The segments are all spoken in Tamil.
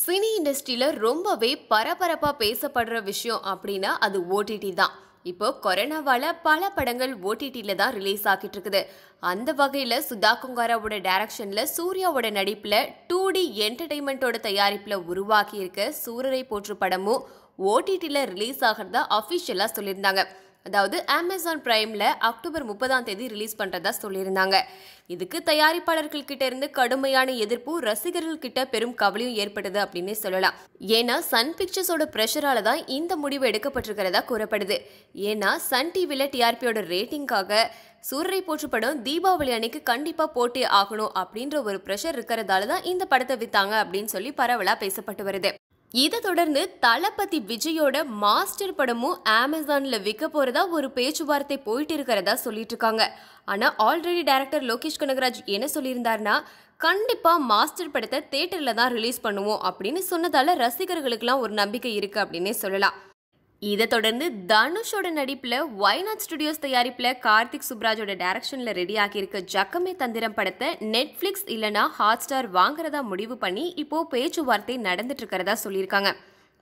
சினி இண்டஸ்ட்ரியில் ரொம்பவே பரபரப்பாக பேசப்படுற விஷயம் அப்படின்னா அது ஓடிடி தான். இப்போ கொரோனாவால் பல படங்கள் ஓடிடியில் தான் ரிலீஸ் ஆகிட்டு இருக்குது அந்த வகையில் சுதா குங்காராவோட டைரக்ஷனில் சூர்யாவோட நடிப்பில் டூ டி என்டர்டைன்மெண்ட்டோட தயாரிப்பில் உருவாக்கியிருக்க சூரரை போற்று படமும் ஓடிடியில் ரிலீஸ் ஆகிறதா அஃபிஷியலாக சொல்லியிருந்தாங்க. அதாவது அமேசான் பிரைமில் அக்டோபர் முப்பதாம் தேதி ரிலீஸ் பண்ணுறதா சொல்லியிருந்தாங்க. இதுக்கு தயாரிப்பாளர்கள் கிட்ட இருந்து கடுமையான எதிர்ப்பு ரசிகர்கள் கிட்ட பெரும் கவலையும் ஏற்பட்டது அப்படின்னே சொல்லலாம். ஏன்னா சன் பிக்சர்ஸோட ப்ரெஷரால தான் இந்த முடிவு எடுக்கப்பட்டிருக்கிறதா கூறப்படுது. ஏன்னா சன் டிவியில் டிஆர்பியோட ரேட்டிங்காக சூரரை போற்று படம் தீபாவளி அன்னைக்கு கண்டிப்பாக போட்டே ஆகணும் அப்படின்ற ஒரு ப்ரெஷர் இருக்கிறதால தான் இந்த படத்தை வித்தாங்க அப்படின்னு சொல்லி பரவலாக பேசப்பட்டு வருது. இதை தொடர்ந்து தளபதி விஜயோட மாஸ்டர் படமும் அமேசான்ல விற்க போறதா ஒரு பேச்சுவார்த்தை போயிட்டு இருக்கிறதா சொல்லிட்டு இருக்காங்க. ஆனா ஆல்ரெடி டைரக்டர் லோகேஷ் கனகராஜ் என்ன சொல்லியிருந்தாருன்னா கண்டிப்பா மாஸ்டர் படத்தை தேட்டர்ல தான் ரிலீஸ் பண்ணுவோம் அப்படின்னு சொன்னதால ரசிகர்களுக்கெல்லாம் ஒரு நம்பிக்கை இருக்கு அப்படின்னே சொல்லலாம். இதை தொடர்ந்து தனுஷோட நடிப்பில் ஒய்நாட் ஸ்டுடியோஸ் தயாரிப்பில் கார்த்திக் சுப்ராஜோட டேரக்ஷனில் ரெடி ஆகியிருக்க ஜக்கமே தந்திரம் படத்தை நெட்ஃப்ளிக்ஸ் இல்லைனா ஹாட் ஸ்டார் வாங்குறதா முடிவு பண்ணி இப்போ பேச்சுவார்த்தை நடந்துட்டு இருக்கிறதா சொல்லியிருக்காங்க.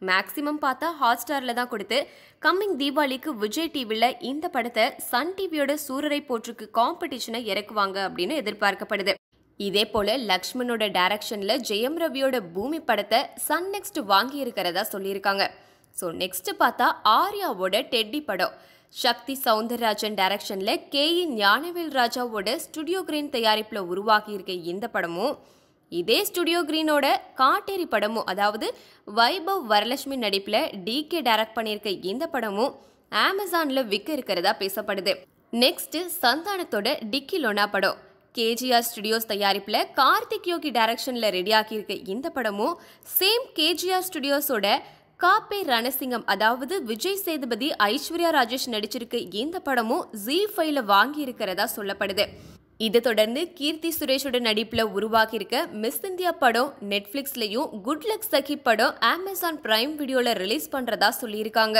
மேக்சிமம் பார்த்தா ஹாட் ஸ்டாரில் தான் கொடுத்து கம்மிங் தீபாவளிக்கு விஜய் டிவியில் இந்த படத்தை சன் டிவியோட சூரரை போற்றுக்கு காம்படிஷனை இறக்குவாங்க அப்படின்னு எதிர்பார்க்கப்படுது. இதே போல லக்ஷ்மணோட டேரக்ஷனில் ஜெயம் ரவியோட பூமி படத்தை சன் நெக்ஸ்ட் வாங்கியிருக்கிறதா சொல்லியிருக்காங்க. ஸோ நெக்ஸ்ட் பார்த்தா ஆர்யாவோட டெட்டி படம். சக்தி சவுந்தரராஜன் டைரக்ஷனில் கே இ ஞானவேல் ராஜாவோட ஸ்டுடியோ கிரீன் தயாரிப்பில் உருவாகியிருக்க இந்த படமும் இதே ஸ்டுடியோ கிரீனோட காட்டேரி படமும் அதாவது வைபவ் வரலட்சுமி நடிப்பில் டிகே டைரக்ட் பண்ணியிருக்க இந்த படமும் அமேசானில் விற்க இருக்கிறதா பேசப்படுது. நெக்ஸ்ட் சந்தானத்தோட டிக்கி லோனா படம். கேஜிஆர் ஸ்டுடியோஸ் தயாரிப்பில் கார்த்திக் யோகி டைரக்ஷனில் ரெடி ஆகியிருக்க இந்த படமும் சேம் கேஜிஆர் ஸ்டுடியோஸோட காப்பே ரணசிங்கம் அதாவது விஜய் சேதுபதி ஐஸ்வர்யா ராஜேஷ் நடிச்சிருக்க இந்த படமும் ஜி ஃபைவ்ல வாங்கி இருக்கிறதா சொல்லப்படுது. இதை தொடர்ந்து கீர்த்தி சுரேஷோட நடிப்புல உருவாகியிருக்க மிஸ் இந்தியா படம் நெட்ஃபிளிக்ஸ்லயும் குட் லக் சகி படம் அமேசான் பிரைம் வீடியோல ரிலீஸ் பண்றதா சொல்லியிருக்காங்க.